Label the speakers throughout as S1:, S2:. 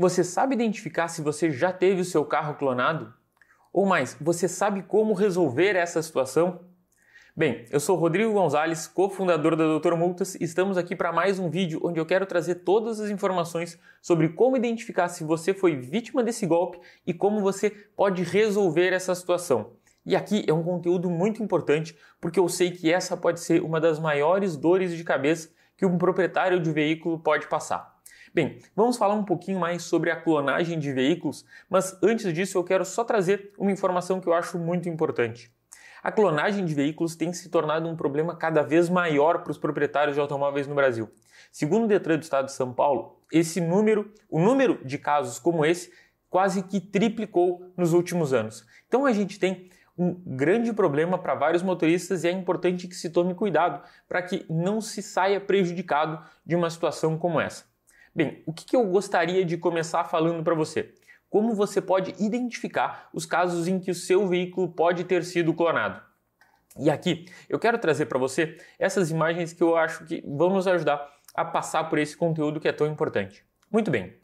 S1: Você sabe identificar se você já teve o seu carro clonado? Ou mais, você sabe como resolver essa situação? Bem, eu sou Rodrigo Gonzalez, cofundador da Doutor Multas, e estamos aqui para mais um vídeo onde eu quero trazer todas as informações sobre como identificar se você foi vítima desse golpe e como você pode resolver essa situação. E aqui é um conteúdo muito importante porque eu sei que essa pode ser uma das maiores dores de cabeça que um proprietário de veículo pode passar. Bem, vamos falar um pouquinho mais sobre a clonagem de veículos, mas antes disso eu quero só trazer uma informação que eu acho muito importante. A clonagem de veículos tem se tornado um problema cada vez maior para os proprietários de automóveis no Brasil. Segundo o Detran do Estado de São Paulo, esse número, o número de casos como esse, quase que triplicou nos últimos anos. Então a gente tem um grande problema para vários motoristas e é importante que se tome cuidado para que não se saia prejudicado de uma situação como essa. Bem, o que eu gostaria de começar falando para você? Como você pode identificar os casos em que o seu veículo pode ter sido clonado? E aqui eu quero trazer para você essas imagens que eu acho que vão nos ajudar a passar por esse conteúdo que é tão importante. Muito bem.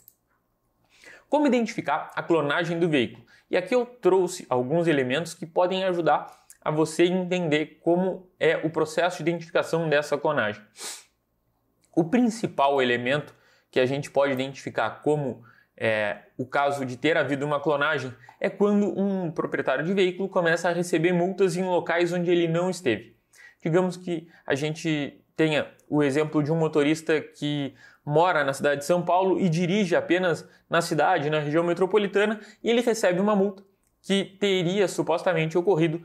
S1: Como identificar a clonagem do veículo? E aqui eu trouxe alguns elementos que podem ajudar a você entender como é o processo de identificação dessa clonagem. O principal elemento que a gente pode identificar como é, o caso de ter havido uma clonagem é quando um proprietário de veículo começa a receber multas em locais onde ele não esteve. Digamos que a gente tenha o exemplo de um motorista que mora na cidade de São Paulo e dirige apenas na cidade, na região metropolitana, e ele recebe uma multa que teria supostamente ocorrido,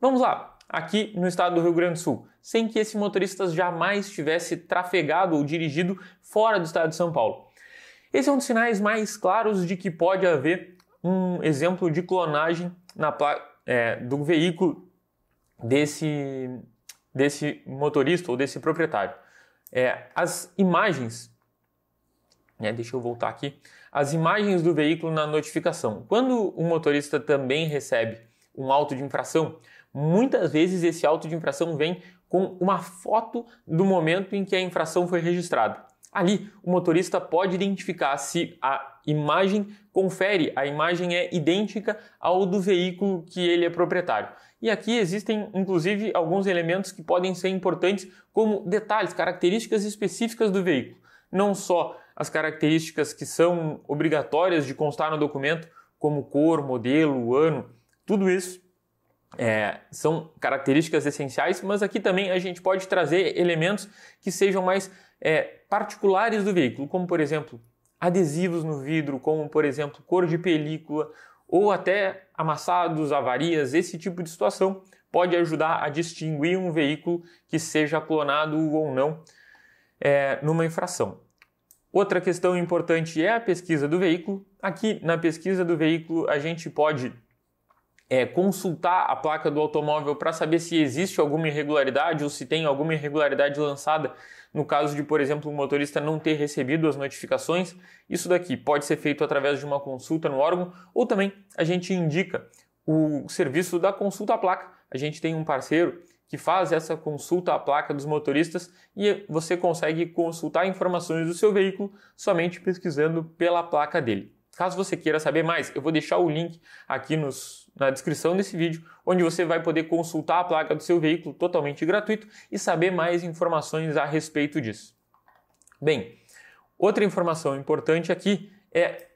S1: vamos lá, aqui no estado do Rio Grande do Sul, sem que esse motorista jamais tivesse trafegado ou dirigido fora do estado de São Paulo. Esse é um dos sinais mais claros de que pode haver um exemplo de clonagem na é, do veículo desse, desse motorista ou desse proprietário. É, as imagens, né, deixa eu voltar aqui, as imagens do veículo na notificação. Quando o motorista também recebe um auto de infração, muitas vezes esse auto de infração vem com uma foto do momento em que a infração foi registrada. Ali, o motorista pode identificar se a imagem confere, a imagem é idêntica ao do veículo que ele é proprietário. E aqui existem, inclusive, alguns elementos que podem ser importantes, como detalhes, características específicas do veículo. Não só as características que são obrigatórias de constar no documento, como cor, modelo, ano, tudo isso é, são características essenciais, mas aqui também a gente pode trazer elementos que sejam mais é, particulares do veículo, como por exemplo adesivos no vidro, como por exemplo cor de película ou até amassados, avarias, esse tipo de situação pode ajudar a distinguir um veículo que seja clonado ou não é, numa infração. Outra questão importante é a pesquisa do veículo. Aqui na pesquisa do veículo a gente pode é, consultar a placa do automóvel para saber se existe alguma irregularidade ou se tem alguma irregularidade lançada no caso de, por exemplo, o motorista não ter recebido as notificações. Isso daqui pode ser feito através de uma consulta no órgão ou também a gente indica o serviço da consulta à placa. A gente tem um parceiro que faz essa consulta à placa dos motoristas e você consegue consultar informações do seu veículo somente pesquisando pela placa dele. Caso você queira saber mais, eu vou deixar o link aqui nos, na descrição desse vídeo, onde você vai poder consultar a placa do seu veículo totalmente gratuito e saber mais informações a respeito disso. Bem, outra informação importante aqui é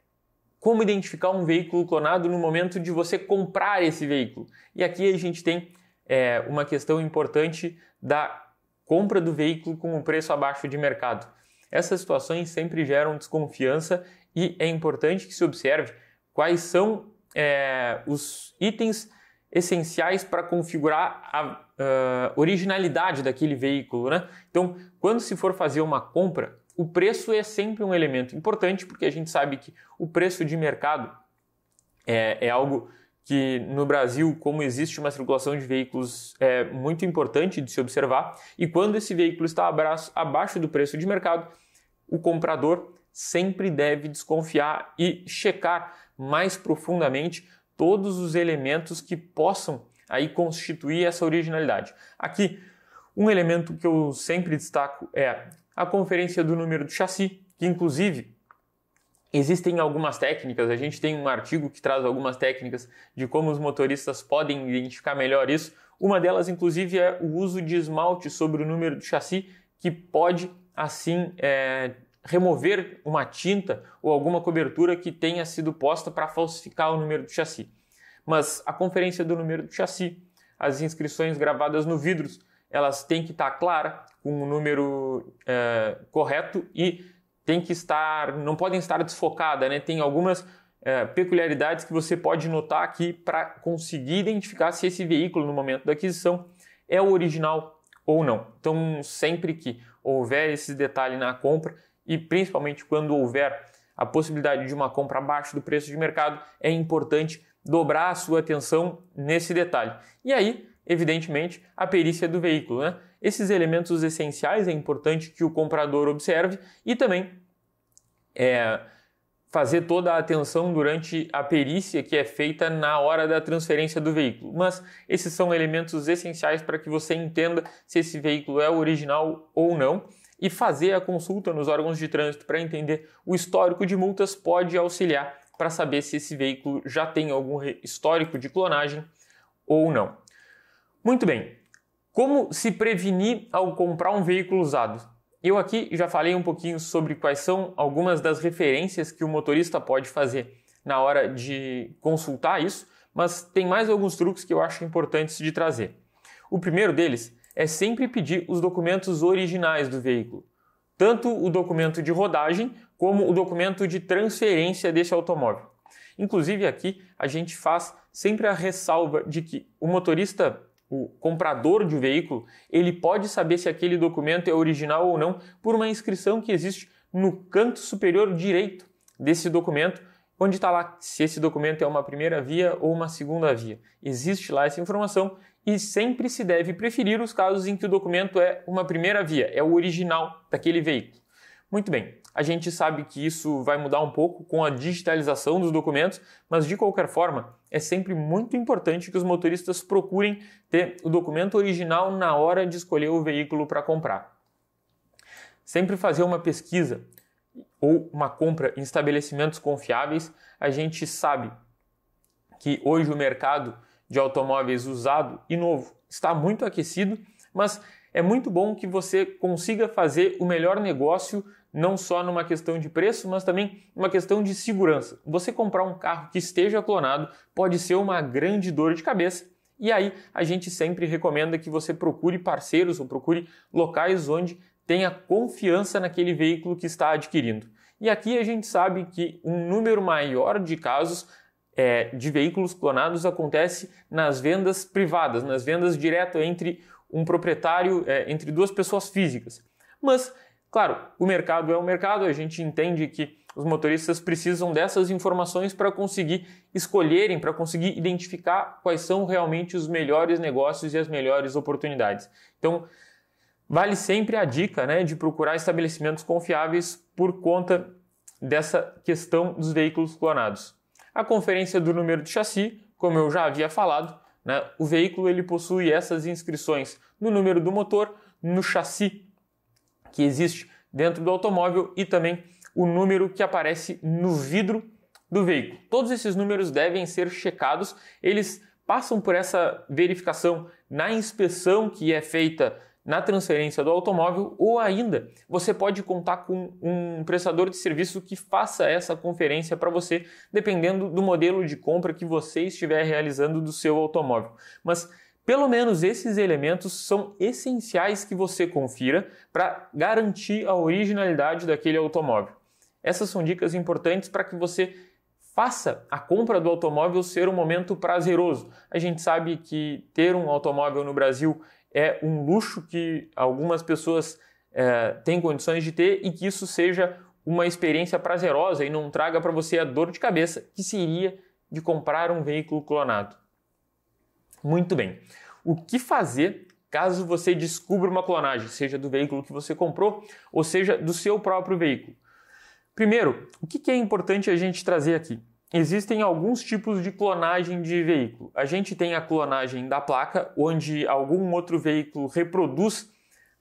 S1: como identificar um veículo clonado no momento de você comprar esse veículo. E aqui a gente tem é, uma questão importante da compra do veículo com o preço abaixo de mercado. Essas situações sempre geram desconfiança e é importante que se observe quais são é, os itens essenciais para configurar a uh, originalidade daquele veículo. Né? Então, quando se for fazer uma compra, o preço é sempre um elemento importante, porque a gente sabe que o preço de mercado é, é algo que no Brasil, como existe uma circulação de veículos, é muito importante de se observar, e quando esse veículo está abaixo do preço de mercado, o comprador sempre deve desconfiar e checar mais profundamente todos os elementos que possam aí constituir essa originalidade. Aqui, um elemento que eu sempre destaco é a conferência do número do chassi, que inclusive Existem algumas técnicas, a gente tem um artigo que traz algumas técnicas de como os motoristas podem identificar melhor isso. Uma delas, inclusive, é o uso de esmalte sobre o número do chassi, que pode, assim, é, remover uma tinta ou alguma cobertura que tenha sido posta para falsificar o número do chassi. Mas a conferência do número do chassi, as inscrições gravadas no vidros, elas têm que estar tá clara, com o número é, correto e tem que estar, não podem estar desfocadas, né? Tem algumas é, peculiaridades que você pode notar aqui para conseguir identificar se esse veículo no momento da aquisição é o original ou não. Então, sempre que houver esse detalhe na compra, e principalmente quando houver a possibilidade de uma compra abaixo do preço de mercado, é importante dobrar a sua atenção nesse detalhe. E aí, evidentemente, a perícia do veículo. Né? Esses elementos essenciais é importante que o comprador observe e também é, fazer toda a atenção durante a perícia que é feita na hora da transferência do veículo. Mas esses são elementos essenciais para que você entenda se esse veículo é original ou não e fazer a consulta nos órgãos de trânsito para entender o histórico de multas pode auxiliar para saber se esse veículo já tem algum histórico de clonagem ou não. Muito bem. Como se prevenir ao comprar um veículo usado? Eu aqui já falei um pouquinho sobre quais são algumas das referências que o motorista pode fazer na hora de consultar isso, mas tem mais alguns truques que eu acho importantes de trazer. O primeiro deles é sempre pedir os documentos originais do veículo, tanto o documento de rodagem como o documento de transferência desse automóvel. Inclusive aqui a gente faz sempre a ressalva de que o motorista, o comprador de um veículo, ele pode saber se aquele documento é original ou não por uma inscrição que existe no canto superior direito desse documento, onde está lá se esse documento é uma primeira via ou uma segunda via. Existe lá essa informação e sempre se deve preferir os casos em que o documento é uma primeira via, é o original daquele veículo. Muito bem, a gente sabe que isso vai mudar um pouco com a digitalização dos documentos, mas de qualquer forma, é sempre muito importante que os motoristas procurem ter o documento original na hora de escolher o veículo para comprar. Sempre fazer uma pesquisa ou uma compra em estabelecimentos confiáveis, a gente sabe que hoje o mercado de automóveis usado e novo está muito aquecido, mas é muito bom que você consiga fazer o melhor negócio não só numa questão de preço, mas também numa questão de segurança. Você comprar um carro que esteja clonado pode ser uma grande dor de cabeça. E aí a gente sempre recomenda que você procure parceiros ou procure locais onde tenha confiança naquele veículo que está adquirindo. E aqui a gente sabe que um número maior de casos é, de veículos clonados acontece nas vendas privadas, nas vendas direto entre um proprietário, é, entre duas pessoas físicas. Mas, claro, o mercado é o mercado, a gente entende que os motoristas precisam dessas informações para conseguir escolherem, para conseguir identificar quais são realmente os melhores negócios e as melhores oportunidades. Então, vale sempre a dica né, de procurar estabelecimentos confiáveis por conta dessa questão dos veículos clonados. A conferência do número de chassi, como eu já havia falado, né, o veículo ele possui essas inscrições no número do motor, no chassi que existe dentro do automóvel e também o número que aparece no vidro do veículo. Todos esses números devem ser checados, eles passam por essa verificação na inspeção que é feita na transferência do automóvel ou ainda você pode contar com um prestador de serviço que faça essa conferência para você, dependendo do modelo de compra que você estiver realizando do seu automóvel. Mas pelo menos esses elementos são essenciais que você confira para garantir a originalidade daquele automóvel. Essas são dicas importantes para que você faça a compra do automóvel ser um momento prazeroso. A gente sabe que ter um automóvel no Brasil é um luxo que algumas pessoas é, têm condições de ter e que isso seja uma experiência prazerosa e não traga para você a dor de cabeça que seria de comprar um veículo clonado. Muito bem. O que fazer caso você descubra uma clonagem, seja do veículo que você comprou ou seja do seu próprio veículo? Primeiro, o que é importante a gente trazer aqui? Existem alguns tipos de clonagem de veículo. A gente tem a clonagem da placa, onde algum outro veículo reproduz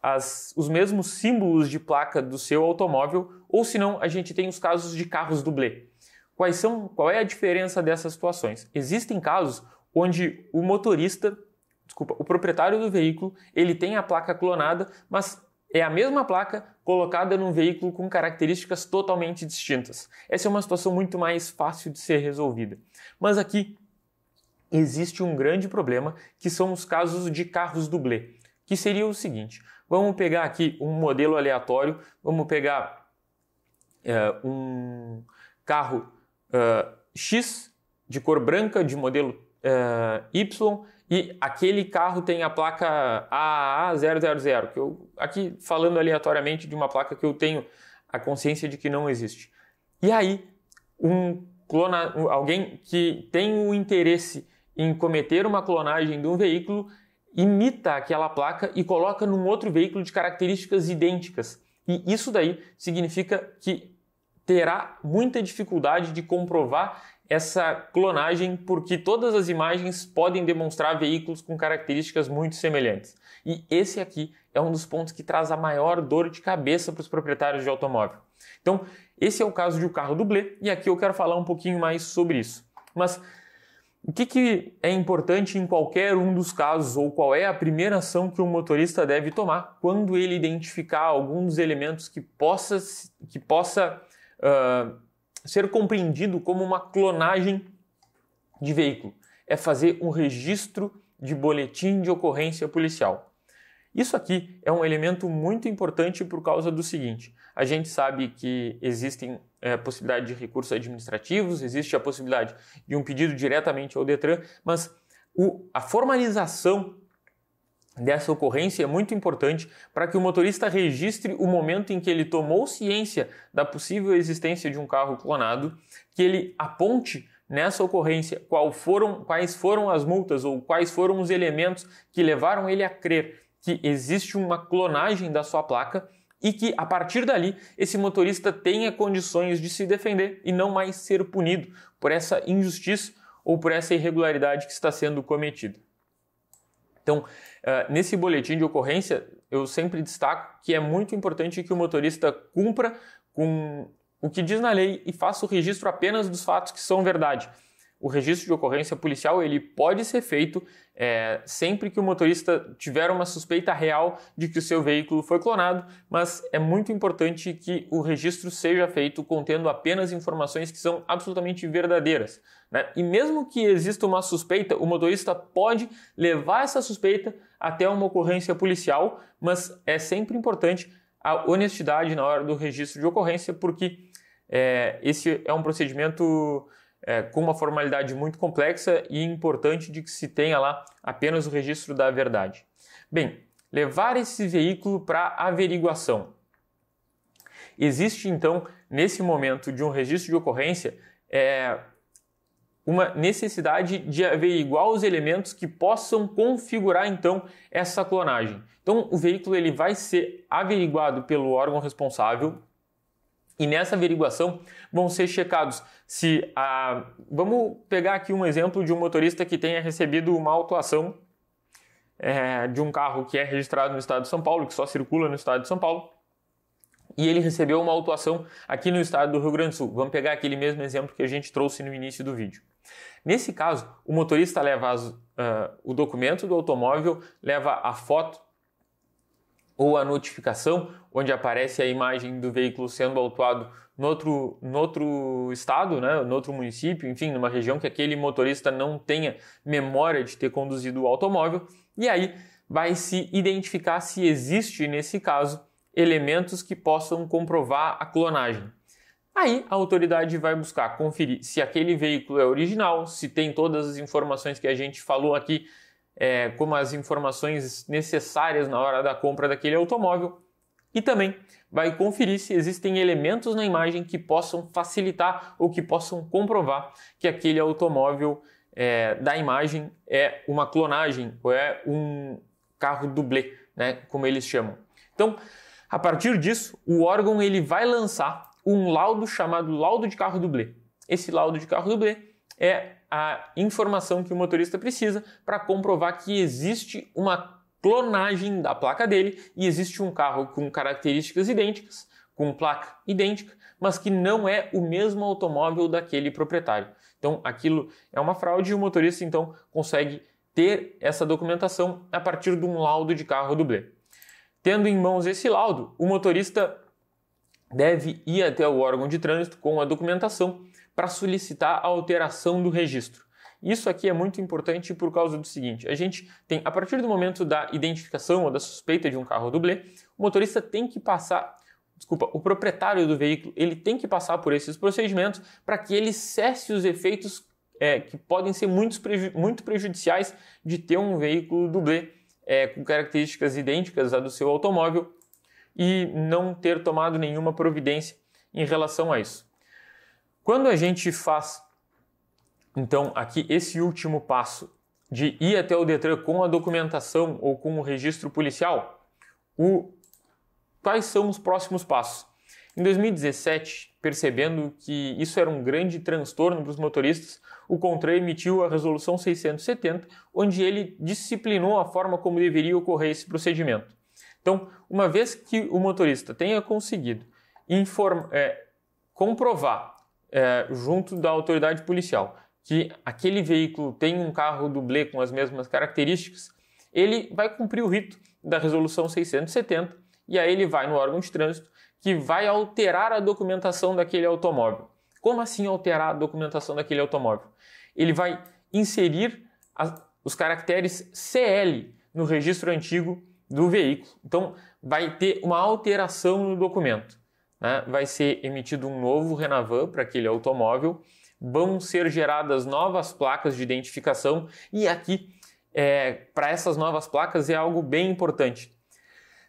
S1: as, os mesmos símbolos de placa do seu automóvel, ou se não, a gente tem os casos de carros dublê. Quais são, qual é a diferença dessas situações? Existem casos onde o motorista, desculpa, o proprietário do veículo, ele tem a placa clonada, mas é a mesma placa colocada num veículo com características totalmente distintas. Essa é uma situação muito mais fácil de ser resolvida. Mas aqui existe um grande problema, que são os casos de carros dublê, que seria o seguinte: vamos pegar aqui um modelo aleatório, vamos pegar é, um carro uh, X de cor branca, de modelo uh, Y, e aquele carro tem a placa AAA000, que eu aqui falando aleatoriamente de uma placa que eu tenho a consciência de que não existe. E aí, um clona, alguém que tem o interesse em cometer uma clonagem de um veículo imita aquela placa e coloca num outro veículo de características idênticas. E isso daí significa que terá muita dificuldade de comprovar essa clonagem porque todas as imagens podem demonstrar veículos com características muito semelhantes. E esse aqui é um dos pontos que traz a maior dor de cabeça para os proprietários de automóvel. Então, esse é o caso de um carro dublê e aqui eu quero falar um pouquinho mais sobre isso. Mas o que, que é importante em qualquer um dos casos ou qual é a primeira ação que o motorista deve tomar quando ele identificar algum dos elementos que possa, que possa uh, ser compreendido como uma clonagem de veículo. É fazer um registro de boletim de ocorrência policial. Isso aqui é um elemento muito importante por causa do seguinte: a gente sabe que existem é, possibilidade de recursos administrativos, existe a possibilidade de um pedido diretamente ao Detran, mas o, a formalização dessa ocorrência é muito importante para que o motorista registre o momento em que ele tomou ciência da possível existência de um carro clonado, que ele aponte nessa ocorrência foram, quais foram as multas ou quais foram os elementos que levaram ele a crer que existe uma clonagem da sua placa e que a partir dali esse motorista tenha condições de se defender e não mais ser punido por essa injustiça ou por essa irregularidade que está sendo cometida. Então, uh, nesse boletim de ocorrência, eu sempre destaco que é muito importante que o motorista cumpra com o que diz na lei e faça o registro apenas dos fatos que são verdade. O registro de ocorrência policial ele pode ser feito é, sempre que o motorista tiver uma suspeita real de que o seu veículo foi clonado, mas é muito importante que o registro seja feito contendo apenas informações que são absolutamente verdadeiras. Né? E mesmo que exista uma suspeita, o motorista pode levar essa suspeita até uma ocorrência policial, mas é sempre importante a honestidade na hora do registro de ocorrência, porque é, esse é um procedimento é, com uma formalidade muito complexa e importante de que se tenha lá apenas o registro da verdade. Bem, levar esse veículo para averiguação. Existe então, nesse momento de um registro de ocorrência, é, uma necessidade de averiguar os elementos que possam configurar então essa clonagem. Então, o veículo ele vai ser averiguado pelo órgão responsável, e nessa averiguação vão ser checados se a. Vamos pegar aqui um exemplo de um motorista que tenha recebido uma autuação é, de um carro que é registrado no estado de São Paulo, que só circula no estado de São Paulo, e ele recebeu uma autuação aqui no estado do Rio Grande do Sul. Vamos pegar aquele mesmo exemplo que a gente trouxe no início do vídeo. Nesse caso, o motorista leva as, uh, o documento do automóvel, leva a foto ou a notificação, onde aparece a imagem do veículo sendo autuado no outro, no outro estado, né, no outro município, enfim, numa região que aquele motorista não tenha memória de ter conduzido o automóvel, e aí vai se identificar se existe, nesse caso, elementos que possam comprovar a clonagem. Aí a autoridade vai buscar conferir se aquele veículo é original, se tem todas as informações que a gente falou aqui é, como as informações necessárias na hora da compra daquele automóvel e também vai conferir se existem elementos na imagem que possam facilitar ou que possam comprovar que aquele automóvel é, da imagem é uma clonagem ou é um carro dublê, né, como eles chamam. Então, a partir disso, o órgão ele vai lançar um laudo chamado laudo de carro dublê. Esse laudo de carro dublê é a informação que o motorista precisa para comprovar que existe uma clonagem da placa dele e existe um carro com características idênticas, com placa idêntica, mas que não é o mesmo automóvel daquele proprietário. Então, aquilo é uma fraude e o motorista então consegue ter essa documentação a partir de um laudo de carro dublê. Tendo em mãos esse laudo, o motorista deve ir até o órgão de trânsito com a documentação para solicitar a alteração do registro. Isso aqui é muito importante por causa do seguinte: a gente tem, a partir do momento da identificação ou da suspeita de um carro dublê, o motorista tem que passar desculpa, o proprietário do veículo, ele tem que passar por esses procedimentos para que ele cesse os efeitos é, que podem ser muito, muito prejudiciais de ter um veículo dublê é, com características idênticas à do seu automóvel e não ter tomado nenhuma providência em relação a isso. Quando a gente faz, então, aqui esse último passo de ir até o Detran com a documentação ou com o registro policial, o Quais são os próximos passos? Em 2017, percebendo que isso era um grande transtorno para os motoristas, o CONTRAN emitiu a Resolução 670, onde ele disciplinou a forma como deveria ocorrer esse procedimento. Então, uma vez que o motorista tenha conseguido é, comprovar é, junto da autoridade policial que aquele veículo tem um carro dublê com as mesmas características, ele vai cumprir o rito da Resolução 670 e aí ele vai no órgão de trânsito que vai alterar a documentação daquele automóvel. Como assim alterar a documentação daquele automóvel? Ele vai inserir as, os caracteres CL no registro antigo do veículo. Então, vai ter uma alteração no documento. Né? Vai ser emitido um novo Renavan para aquele automóvel, vão ser geradas novas placas de identificação e aqui, é, para essas novas placas, é algo bem importante.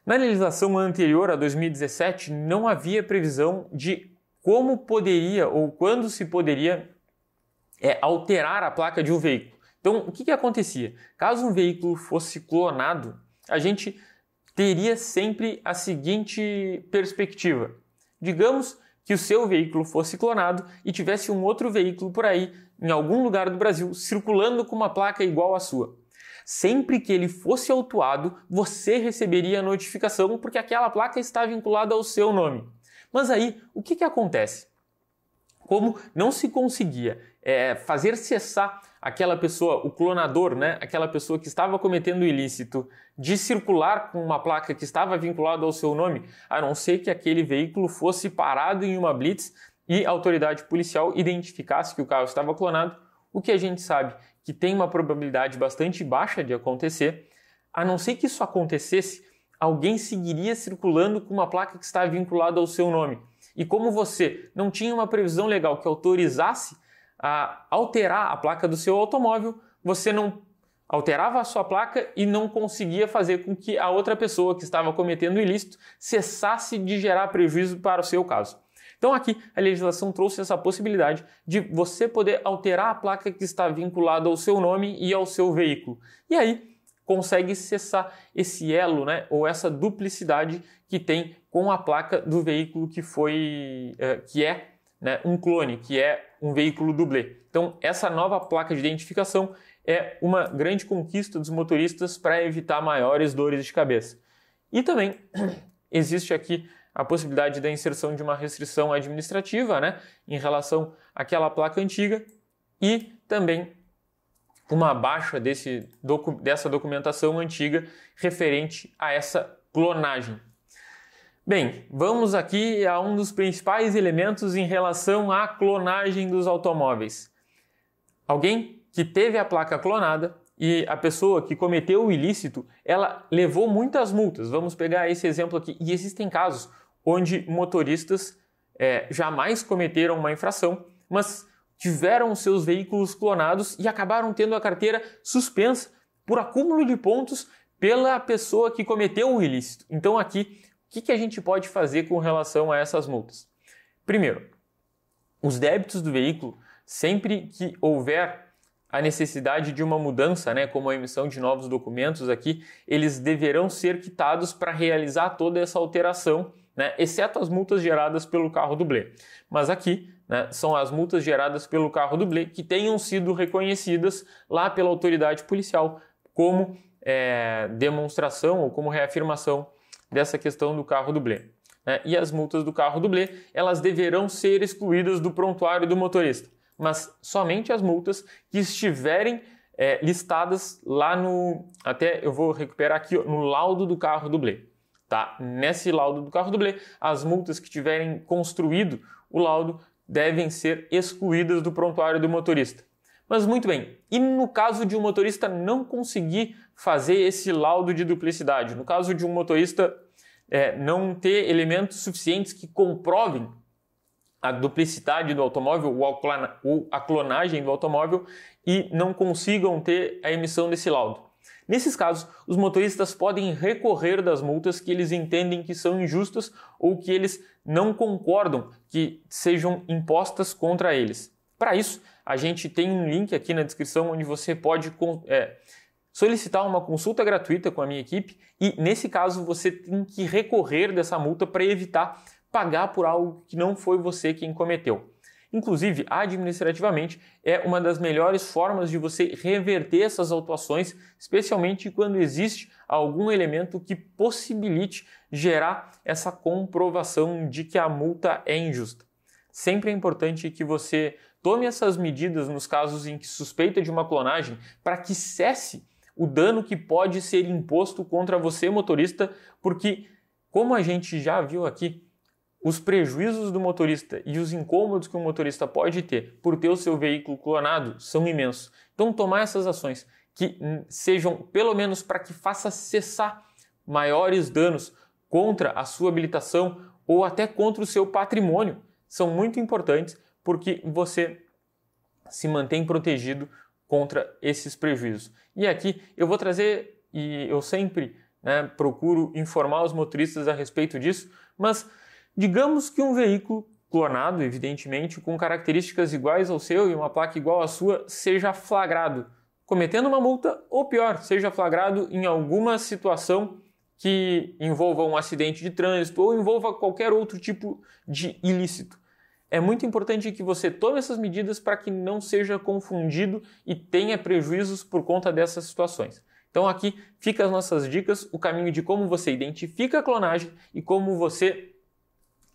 S1: Na legislação anterior a 2017, não havia previsão de como poderia ou quando se poderia é, alterar a placa de um veículo. Então, o que, que acontecia? Caso um veículo fosse clonado, a gente teria sempre a seguinte perspectiva. Digamos que o seu veículo fosse clonado e tivesse um outro veículo por aí, em algum lugar do Brasil, circulando com uma placa igual à sua. Sempre que ele fosse autuado, você receberia a notificação porque aquela placa está vinculada ao seu nome. Mas aí, o que, que acontece? Como não se conseguia é, fazer cessar aquela pessoa, o clonador, né, aquela pessoa que estava cometendo o ilícito, de circular com uma placa que estava vinculada ao seu nome, a não ser que aquele veículo fosse parado em uma blitz e a autoridade policial identificasse que o carro estava clonado, o que a gente sabe que tem uma probabilidade bastante baixa de acontecer, a não ser que isso acontecesse, alguém seguiria circulando com uma placa que está vinculada ao seu nome. E como você não tinha uma previsão legal que autorizasse a alterar a placa do seu automóvel, você não alterava a sua placa e não conseguia fazer com que a outra pessoa que estava cometendo o ilícito cessasse de gerar prejuízo para o seu caso. Então aqui a legislação trouxe essa possibilidade de você poder alterar a placa que está vinculada ao seu nome e ao seu veículo. E aí consegue cessar esse elo, né, ou essa duplicidade que tem com a placa do veículo que foi, é, que é né, um clone, que é um veículo dublê. Então essa nova placa de identificação é uma grande conquista dos motoristas para evitar maiores dores de cabeça. E também existe aqui a possibilidade da inserção de uma restrição administrativa né, em relação àquela placa antiga e também uma baixa desse, dessa documentação antiga referente a essa clonagem. Bem, vamos aqui a um dos principais elementos em relação à clonagem dos automóveis. Alguém que teve a placa clonada e a pessoa que cometeu o ilícito, ela levou muitas multas. Vamos pegar esse exemplo aqui. E existem casos onde motoristas é, jamais cometeram uma infração, mas tiveram seus veículos clonados e acabaram tendo a carteira suspensa por acúmulo de pontos pela pessoa que cometeu o ilícito. Então, aqui, que, que a gente pode fazer com relação a essas multas? Primeiro, os débitos do veículo, sempre que houver a necessidade de uma mudança, né, como a emissão de novos documentos aqui, eles deverão ser quitados para realizar toda essa alteração né, exceto as multas geradas pelo carro dublê. Mas aqui né, são as multas geradas pelo carro dublê que tenham sido reconhecidas lá pela autoridade policial como é, demonstração ou como reafirmação dessa questão do carro dublê. Né? E as multas do carro dublê, elas deverão ser excluídas do prontuário do motorista, mas somente as multas que estiverem é, listadas lá no. Até eu vou recuperar aqui no laudo do carro dublê. Tá? Nesse laudo do carro dublê, as multas que tiverem construído o laudo devem ser excluídas do prontuário do motorista. Mas muito bem, e no caso de um motorista não conseguir fazer esse laudo de duplicidade, no caso de um motorista é, não ter elementos suficientes que comprovem a duplicidade do automóvel ou a clonagem do automóvel e não consigam ter a emissão desse laudo. Nesses casos, os motoristas podem recorrer das multas que eles entendem que são injustas ou que eles não concordam que sejam impostas contra eles. Para isso, a gente tem um link aqui na descrição onde você pode é, solicitar uma consulta gratuita com a minha equipe e, nesse caso, você tem que recorrer dessa multa para evitar pagar por algo que não foi você quem cometeu. Inclusive, administrativamente, é uma das melhores formas de você reverter essas autuações, especialmente quando existe algum elemento que possibilite gerar essa comprovação de que a multa é injusta. Sempre é importante que você tome essas medidas nos casos em que suspeita de uma clonagem para que cesse o dano que pode ser imposto contra você, motorista, porque, como a gente já viu aqui, os prejuízos do motorista e os incômodos que o motorista pode ter por ter o seu veículo clonado são imensos. Então, tomar essas ações que sejam, pelo menos, para que faça cessar maiores danos contra a sua habilitação ou até contra o seu patrimônio, são muito importantes porque você se mantém protegido contra esses prejuízos. E aqui eu vou trazer, e eu sempre né, procuro informar os motoristas a respeito disso, mas Digamos que um veículo clonado, evidentemente, com características iguais ao seu e uma placa igual à sua, seja flagrado cometendo uma multa ou pior, seja flagrado em alguma situação que envolva um acidente de trânsito ou envolva qualquer outro tipo de ilícito. É muito importante que você tome essas medidas para que não seja confundido e tenha prejuízos por conta dessas situações. Então aqui fica as nossas dicas, o caminho de como você identifica a clonagem e como você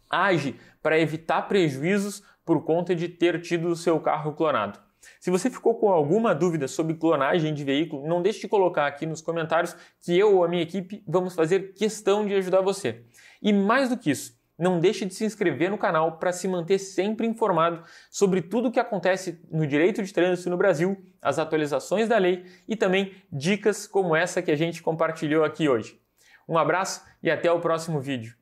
S1: age para evitar prejuízos por conta de ter tido o seu carro clonado. Se você ficou com alguma dúvida sobre clonagem de veículo, não deixe de colocar aqui nos comentários que eu ou a minha equipe vamos fazer questão de ajudar você. E mais do que isso, não deixe de se inscrever no canal para se manter sempre informado sobre tudo o que acontece no direito de trânsito no Brasil, as atualizações da lei e também dicas como essa que a gente compartilhou aqui hoje. Um abraço e até o próximo vídeo.